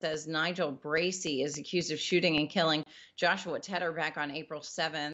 says Nigel Bracey is accused of shooting and killing Joshua Tedder back on April 7th.